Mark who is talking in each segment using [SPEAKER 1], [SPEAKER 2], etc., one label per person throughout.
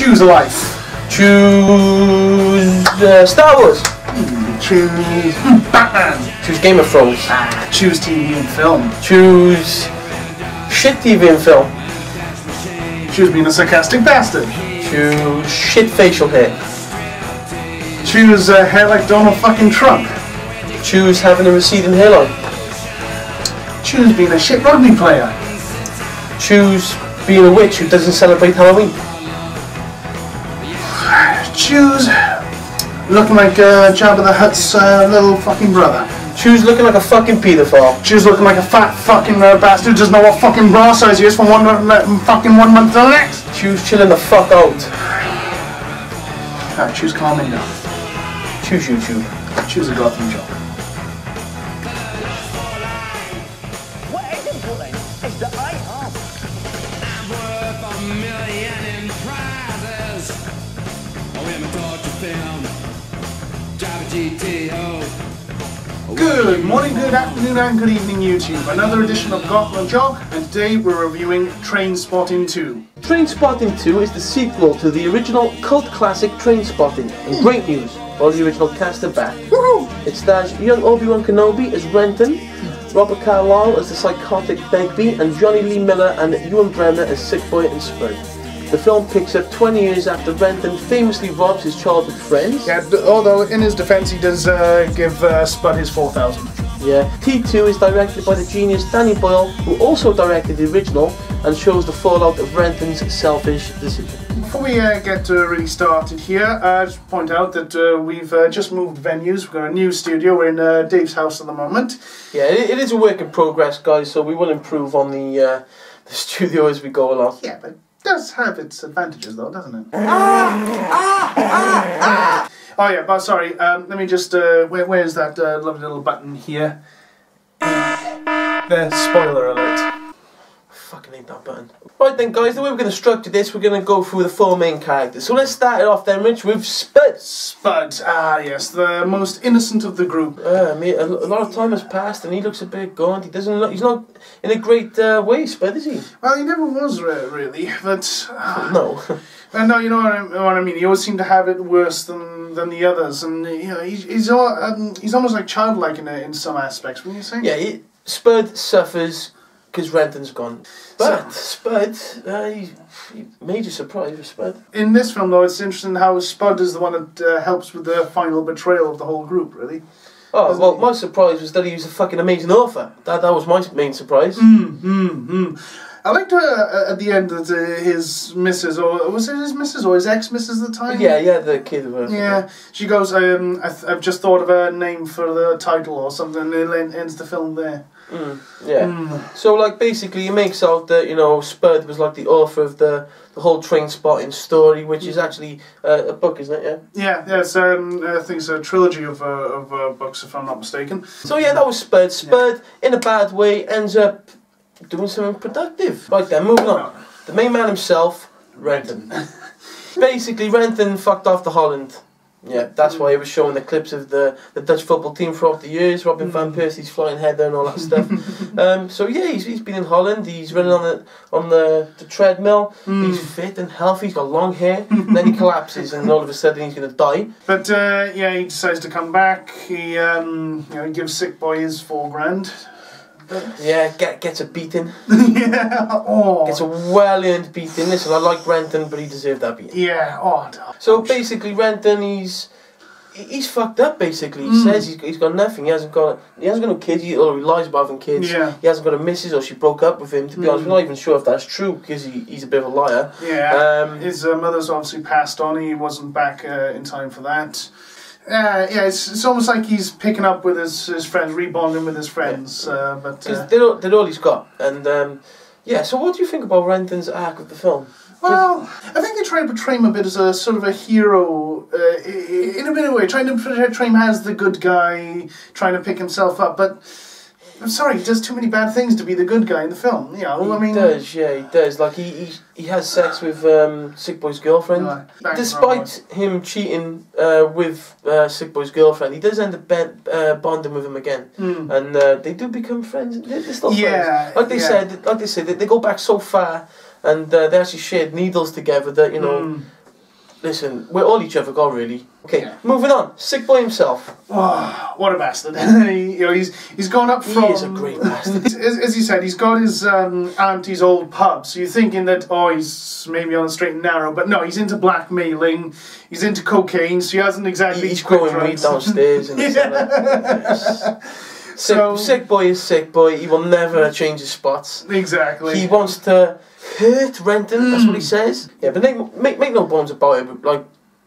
[SPEAKER 1] Choose a life.
[SPEAKER 2] Choose uh, Star Wars.
[SPEAKER 1] Choose Batman.
[SPEAKER 2] Choose Game of Thrones.
[SPEAKER 1] Ah, choose TV and film.
[SPEAKER 2] Choose shit TV and film.
[SPEAKER 1] Choose being a sarcastic bastard.
[SPEAKER 2] Choose shit facial hair.
[SPEAKER 1] Choose uh, hair like Donald fucking Trump.
[SPEAKER 2] Choose having a receding hairline.
[SPEAKER 1] Choose being a shit rugby player.
[SPEAKER 2] Choose being a witch who doesn't celebrate Halloween.
[SPEAKER 1] Choose looking like uh, Jabba the Hutt's uh, little fucking brother.
[SPEAKER 2] Choose looking like a fucking paedophile.
[SPEAKER 1] Choose looking like a fat fucking uh, bastard who doesn't know what fucking bra size he is from one uh, fucking one month to the next.
[SPEAKER 2] Choose chilling the fuck out.
[SPEAKER 1] Ah, choose calming down.
[SPEAKER 2] Choose YouTube.
[SPEAKER 1] Choose a
[SPEAKER 3] Goth and Jock.
[SPEAKER 1] Good morning, good afternoon, and good evening, YouTube. Another edition of Goth and Jock, and today we're reviewing Trainspotting 2.
[SPEAKER 2] Trainspotting 2 is the sequel to the original cult classic Trainspotting. And great news, all the original cast are back. It stars young Obi-Wan Kenobi as Renton, Robert Carlyle as the psychotic Begbie, and Jonny Lee Miller and Ewen Bremner as Sick Boy and Spud. The film picks up 20 years after Renton famously robs his childhood friends.
[SPEAKER 1] Yeah, although in his defense, he does uh, give uh, Spud his 4,000.
[SPEAKER 2] Yeah. T2 is directed by the genius Danny Boyle, who also directed the original and shows the fallout of Renton's selfish decision.
[SPEAKER 1] Before we uh, get uh, really started here, I uh, just point out that uh, we've uh, just moved venues. We've got a new studio. We're in uh, Dave's house at the moment.
[SPEAKER 2] Yeah, it, it is a work in progress, guys. So we will improve on the uh, the studio as we go along.
[SPEAKER 1] Yeah, but does have its advantages, though, doesn't it? Oh yeah, but sorry. Um, let me just. Uh, where, where's that uh, lovely little button here? There. Spoiler alert.
[SPEAKER 2] Fucking hate that button. Right then, guys, the way we're going to structure this, we're going to go through the four main characters. So let's start it off then, Rich, with Spud.
[SPEAKER 1] Spud. Ah, yes, the most innocent of the group.
[SPEAKER 2] Uh, mean, a, a lot of time has passed, and he looks a bit gaunt. He doesn't look. He's not in a great uh, way, Spud, is he?
[SPEAKER 1] Well, he never was re- really, but. Uh,
[SPEAKER 2] No.
[SPEAKER 1] Uh, no, you know what I, what I mean. He always seemed to have it worse than than the others, and you know he's he's, all, um, he's almost like childlike in in some aspects. Wouldn't you say?
[SPEAKER 2] yeah, he, Spud suffers because Renton's gone. But Spud, uh, he, he major surprise with Spud.
[SPEAKER 1] In this film, though, it's interesting how Spud is the one that uh, helps with the final betrayal of the whole group. Really.
[SPEAKER 2] Oh well, my surprise was that he was a fucking amazing author. That that was my main surprise.
[SPEAKER 1] Hmm. I liked uh, at the end that uh, his missus, or was it his missus or his ex missus at the time?
[SPEAKER 2] Yeah, yeah, the kid. who, uh,
[SPEAKER 1] Yeah, she goes. Um, I th- I've just thought of a name for the title or something. And it ends the film there.
[SPEAKER 2] Yeah. So like basically, it makes out that you know Spud was like the author of the the whole Trainspotting story, which is actually uh, a book, isn't it? Yeah.
[SPEAKER 1] Yeah, yeah. It's, um, I think it's a trilogy of uh, of uh, books, if I'm not mistaken.
[SPEAKER 2] So yeah, that was Spud. Spud, in a bad way, ends up doing something productive. Right then, moving on. The main man himself, Renton. Basically, Renton fucked off to Holland. Yeah, that's why he was showing the clips of the, the Dutch football team throughout the years, Robin van Persie's flying header and all that stuff. um, so yeah, he's, he's been in Holland. He's running on the on the, the treadmill. He's fit and healthy. He's got long hair. and then he collapses, and all of a sudden he's gonna die.
[SPEAKER 1] But uh, yeah, he decides to come back. He um, you know he gives sick boy his four grand.
[SPEAKER 2] Yeah, get, gets a beating.
[SPEAKER 1] yeah. Oh.
[SPEAKER 2] Gets a well earned beating. Listen, I like Renton, but he deserved that beating.
[SPEAKER 1] yeah. Oh.
[SPEAKER 2] So basically, Renton, he's he's fucked up. Basically, he says he's, he's got nothing. He hasn't got he hasn't got no kids. He, or he lies about having kids.
[SPEAKER 1] Yeah.
[SPEAKER 2] He hasn't got a missus, or she broke up with him. To be honest, we're not even sure if that's true because he, he's a bit of a liar.
[SPEAKER 1] Yeah.
[SPEAKER 2] Um,
[SPEAKER 1] his uh, mother's obviously passed on. He wasn't back uh, in time for that. Uh, yeah, it's, it's almost like he's picking up with his, his friends, rebonding with his friends. Uh, but uh,
[SPEAKER 2] they're, all- they're all he's got. And um, yeah, so what do you think about Renton's arc of the film?
[SPEAKER 1] Well, I think they try to portray him a bit as a sort of a hero, uh, in a bit of a way, trying to portray him as the good guy, trying to pick himself up. But I'm sorry, he does too many bad things to be the good guy in the film. You know,
[SPEAKER 2] He
[SPEAKER 1] I mean,
[SPEAKER 2] does, yeah, he does. Like he he, he has sex with um, Sick Boy's girlfriend.
[SPEAKER 1] Back
[SPEAKER 2] Despite him cheating uh, with uh, Sick Boy's girlfriend, he does end up uh, bonding with him again, and uh, they do become friends. They're still.
[SPEAKER 1] Yeah,
[SPEAKER 2] friends. Like they
[SPEAKER 1] yeah.
[SPEAKER 2] said, like they said, they, they go back so far, and uh, they actually shared needles together that you know.
[SPEAKER 1] Hmm.
[SPEAKER 2] Listen, we're all each other got really. Okay,
[SPEAKER 1] Yeah.
[SPEAKER 2] moving on. Sick boy himself.
[SPEAKER 1] Oh, what a bastard! He- you know, he's he's gone up from.
[SPEAKER 2] He is a great bastard.
[SPEAKER 1] As, as you said, he's got his um, auntie's old pub. So you're thinking that oh, he's maybe on the straight and narrow, but no, he's into blackmailing. He's into cocaine. So he hasn't exactly.
[SPEAKER 2] He's growing weed downstairs in the cellar. Yes. Sick,
[SPEAKER 1] So-
[SPEAKER 2] sick boy is sick boy. He will never change his spots.
[SPEAKER 1] Exactly.
[SPEAKER 2] He wants to hurt Renton. That's
[SPEAKER 1] Mm.
[SPEAKER 2] what he says. Yeah, but make, make, make no bones about it. But like,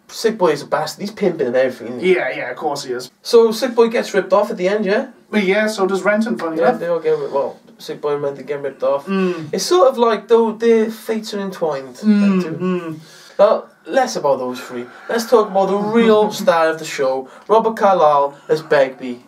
[SPEAKER 2] sick boy is a bastard. He's pimping and everything.
[SPEAKER 1] yeah, yeah, of course he is.
[SPEAKER 2] So sick boy gets ripped off at the end. Yeah.
[SPEAKER 1] But yeah, so does Renton. Funny
[SPEAKER 2] Yeah,
[SPEAKER 1] enough.
[SPEAKER 2] they all get ripped. Well, sick boy and Renton get ripped off.
[SPEAKER 1] Mm.
[SPEAKER 2] It's sort of like though their fates are entwined. them two.
[SPEAKER 1] Mm.
[SPEAKER 2] Well, less about those three. Let's talk about the real star of the show, Robert Carlyle as Begbie.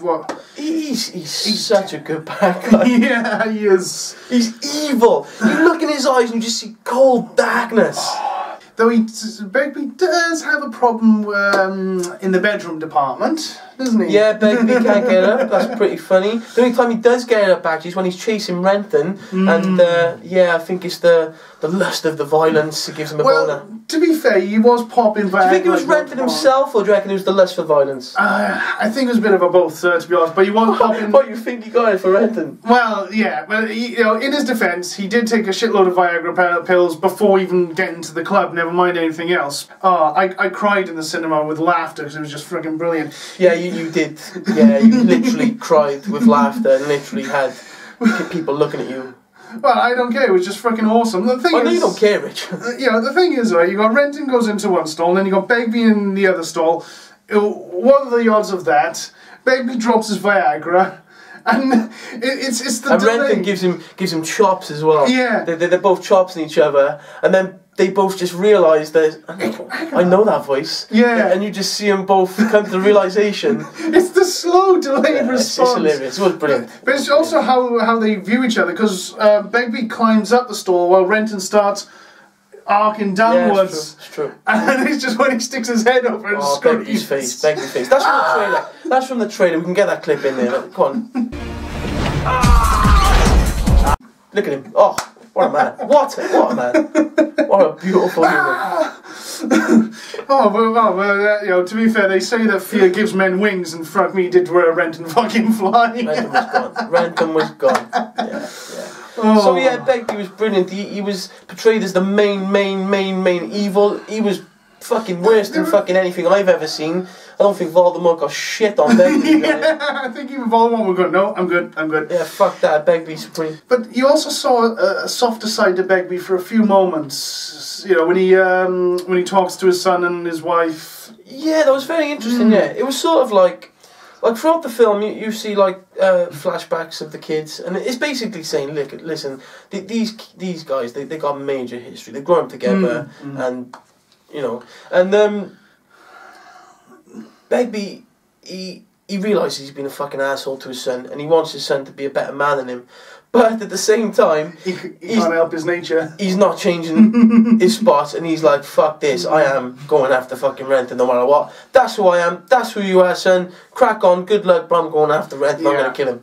[SPEAKER 1] What?
[SPEAKER 2] He's, he's, such a good bad guy.
[SPEAKER 1] yeah, he is.
[SPEAKER 2] He's evil. You look in his eyes and you just see cold darkness.
[SPEAKER 1] Though he, Begbie does have a problem um, in the bedroom department, doesn't he?
[SPEAKER 2] Yeah, Begbie can't get up. That's pretty funny. The only time he does get up actually is when he's chasing Renton, and uh, yeah, I think it's the the lust of the violence that gives him a boner.
[SPEAKER 1] To be fair, he was popping back.
[SPEAKER 2] Do you think it was
[SPEAKER 1] like
[SPEAKER 2] Renton
[SPEAKER 1] that.
[SPEAKER 2] himself, or do you reckon it was the less for violence?
[SPEAKER 1] Uh, I think it was a bit of a both, uh, to be honest. But he was popping.
[SPEAKER 2] What you think he got it for Renton?
[SPEAKER 1] well, yeah, but he, you know, in his defence, he did take a shitload of Viagra pills before even getting to the club. Never mind anything else. Oh, I, I cried in the cinema with laughter because it was just freaking brilliant.
[SPEAKER 2] Yeah, you, you did. Yeah, you literally cried with laughter and literally had pe- people looking at you.
[SPEAKER 1] Well, I don't care. It was just freaking awesome. The thing
[SPEAKER 2] know
[SPEAKER 1] is,
[SPEAKER 2] you don't care, Rich.
[SPEAKER 1] Uh, you know, the thing is, right, you got Renton goes into one stall, and then you got Begbie in the other stall. Uh, What are the odds of that? Begbie drops his Viagra, and it, it's it's the
[SPEAKER 2] And. Renton gives him gives him chops as well.
[SPEAKER 1] Yeah.
[SPEAKER 2] they, they, they're both chops in each other, and then they both just realise that I know that voice.
[SPEAKER 1] Yeah.
[SPEAKER 2] and you just see them both come to the realisation.
[SPEAKER 1] It's the slow delayed
[SPEAKER 2] it's, it's
[SPEAKER 1] response.
[SPEAKER 2] hilarious. It was brilliant.
[SPEAKER 1] But it's also how how they view each other because uh, Begbie climbs up the stall while Renton starts arcing
[SPEAKER 2] Yeah,
[SPEAKER 1] downwards.
[SPEAKER 2] it's true. It's true.
[SPEAKER 1] And it's just when he sticks his head over and
[SPEAKER 2] Oh. Begbie's face, Begbie's face. That's from the trailer. That's from the trailer. We can get that clip in there. Come on. Look at him. Oh, what a man. What? a, What a man. What a beautiful human.
[SPEAKER 1] Oh, well, well, well uh, you know, to be fair, they say that fear gives men wings, and fuck me, did wear a rent and fucking fly.
[SPEAKER 2] Renton was gone. Renton was gone. Yeah, yeah.
[SPEAKER 1] Oh.
[SPEAKER 2] So yeah, Begbie was brilliant. He, he was portrayed as the main, main, main, main evil. He was fucking worse than fucking anything I've ever seen. I don't think Voldemort got shit on Begbie. yeah.
[SPEAKER 1] I think even Voldemort would go, no, I'm good, I'm good.
[SPEAKER 2] yeah, fuck that. Begbie's supreme.
[SPEAKER 1] But you also saw a, a softer side to Begbie for a few moments. You know, when he um, when he talks to his son and his wife.
[SPEAKER 2] Yeah, that was very interesting.
[SPEAKER 1] Hmm.
[SPEAKER 2] Yeah, it was sort of like, like throughout the film, you, you see like uh, flashbacks of the kids, and it's basically saying, look, listen, th- these these guys, they they got major history. They've grown up together,
[SPEAKER 1] Hmm,
[SPEAKER 2] and you know, and um, Begbie, he he realizes he's been a fucking asshole to his son, and he wants his son to be a better man than him. But at the same time,
[SPEAKER 1] He, he
[SPEAKER 2] He's-
[SPEAKER 1] can't help his nature.
[SPEAKER 2] he's not changing his spots and he's like, fuck this, I am going after fucking Renton no matter what. That's who I am, that's who you are, son. Crack on, good luck, but I'm going after Renton, I'm gonna kill him.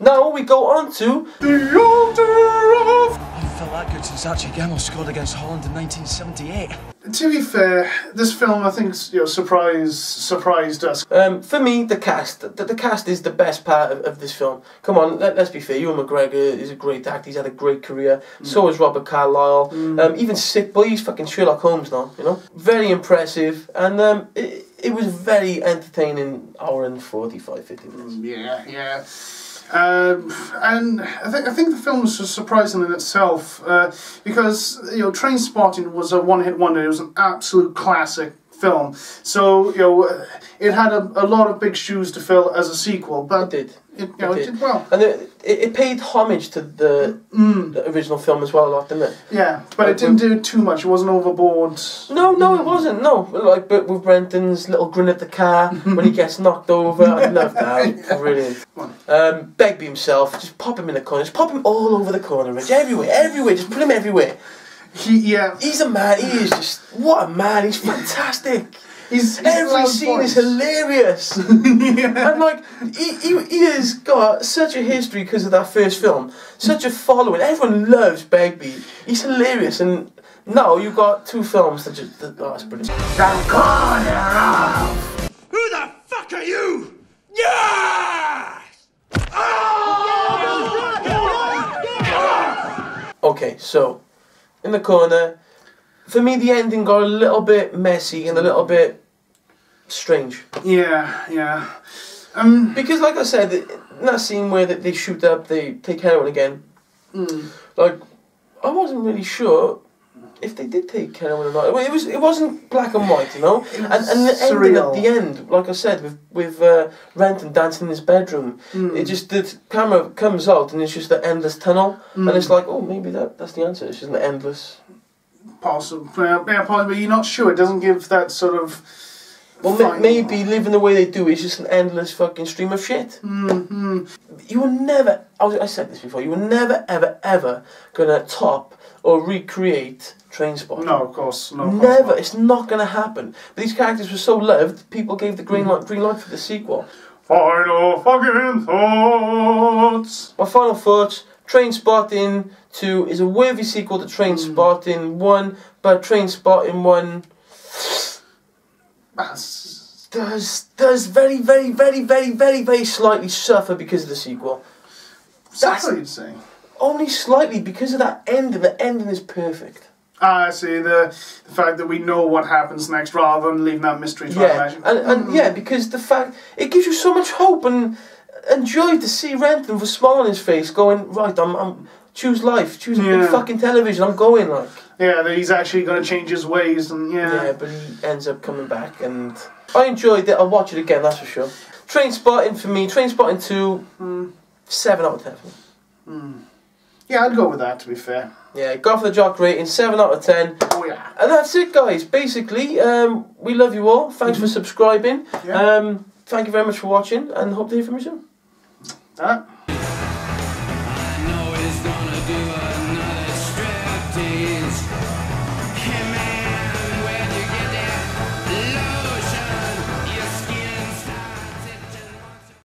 [SPEAKER 2] Now we go on to
[SPEAKER 1] The altar of.
[SPEAKER 4] I haven't felt that good since Archie Gemmill scored against Holland in 1978.
[SPEAKER 1] To be fair, this film I think you know surprised surprised us.
[SPEAKER 2] um, for me, the cast. The, the cast is the best part of, of this film. Come on, let, let's be fair. Ewan McGregor is a great actor. He's had a great career. So is Robert Carlyle. Um, even Sick Boy, he's fucking Sherlock Holmes now. You know, very impressive, and um, it, it was very entertaining. Hour and 45, 50 minutes.
[SPEAKER 1] Yeah, yeah. Um, and I think I think the film was surprising in itself uh, because you know Trainspotting was a one hit wonder. It was an absolute classic film. So you know it had a, a lot of big shoes to fill as a sequel, but
[SPEAKER 2] It did.
[SPEAKER 1] it, you know,
[SPEAKER 2] It
[SPEAKER 1] it
[SPEAKER 2] did.
[SPEAKER 1] did well.
[SPEAKER 2] And it, it, paid homage to the, the original film as well a lot, didn't it?
[SPEAKER 1] Yeah, but it didn't do too much. It wasn't overboard.
[SPEAKER 2] No, no, it wasn't. No, like but with Renton's little grin at the car when he gets knocked over, I love that. Was Brilliant. Um, Begbie himself, just pop him in the corner, just pop him all over the corner, Rich, everywhere, everywhere, just put him everywhere.
[SPEAKER 1] He yeah.
[SPEAKER 2] He's a man. He is just what a man. He's fantastic.
[SPEAKER 1] He's, he's
[SPEAKER 2] Every
[SPEAKER 1] loud
[SPEAKER 2] scene is
[SPEAKER 1] voice.
[SPEAKER 2] hilarious. And like, he, he, he has got such a history because of that first film, such a following. Everyone loves Begbie. He's hilarious, and now you've got two films that just that, oh, that's brilliant.
[SPEAKER 3] Who the fuck are you? Yeah!
[SPEAKER 2] Okay, so in the corner, for me the ending got a little bit messy and a little bit strange
[SPEAKER 1] Yeah, yeah. Um,
[SPEAKER 2] because, like I said, in that scene where they, they shoot up, they take heroin again. Like, I wasn't really sure if they did take heroin or not. It was it wasn't black and white, you know. And and the ending at the end, like I said, with with uh, Renton dancing in his bedroom, it just the camera comes out and it's just an endless tunnel, and it's like, oh, maybe that that's the answer. It's just an endless.
[SPEAKER 1] possible. Yeah, yeah, possibly. You're not sure. It doesn't give that sort of.
[SPEAKER 2] Well, ma- maybe living the way they do is just an endless fucking stream of shit.
[SPEAKER 1] Mm-hmm.
[SPEAKER 2] You were never, I, was, I said this before, you were never, ever, ever gonna top or recreate Trainspotting.
[SPEAKER 1] No, of course. No, of course
[SPEAKER 2] Never.
[SPEAKER 1] not.
[SPEAKER 2] It's not gonna happen. But these characters were so loved, people gave the green light, green light for the sequel.
[SPEAKER 1] Final fucking thoughts.
[SPEAKER 2] My final thoughts: Trainspotting Two is a worthy sequel to Trainspotting One, but Trainspotting One
[SPEAKER 1] That's-
[SPEAKER 2] does does very, very, very, very, very, very slightly suffer because of the sequel.
[SPEAKER 1] That's what you'd say.
[SPEAKER 2] Only slightly because of that ending. The ending is perfect.
[SPEAKER 1] Ah, I see the, the fact that we know what happens next rather than leaving that mystery to
[SPEAKER 2] Yeah,
[SPEAKER 1] imagination.
[SPEAKER 2] and, and yeah, because the fact it gives you so much hope and and joy to see Renton with a smile on his face, going right. I'm, I'm choose life, choose a big
[SPEAKER 1] Yeah.
[SPEAKER 2] fucking television. I'm going like
[SPEAKER 1] Yeah, that he's actually going to change his ways, and yeah.
[SPEAKER 2] yeah, but he ends up coming back, and I enjoyed it. I'll watch it again. That's for sure. Trainspotting for me. Trainspotting two. Seven out of ten. me.
[SPEAKER 1] Yeah, I'd go with that. To be fair.
[SPEAKER 2] Yeah, go for the jock rating. Seven out of ten.
[SPEAKER 1] Oh yeah.
[SPEAKER 2] And that's it, guys. Basically, um, we love you all. Thanks for subscribing.
[SPEAKER 1] Yeah.
[SPEAKER 2] Um, thank you very much for watching, and hope to hear from you soon.
[SPEAKER 1] That.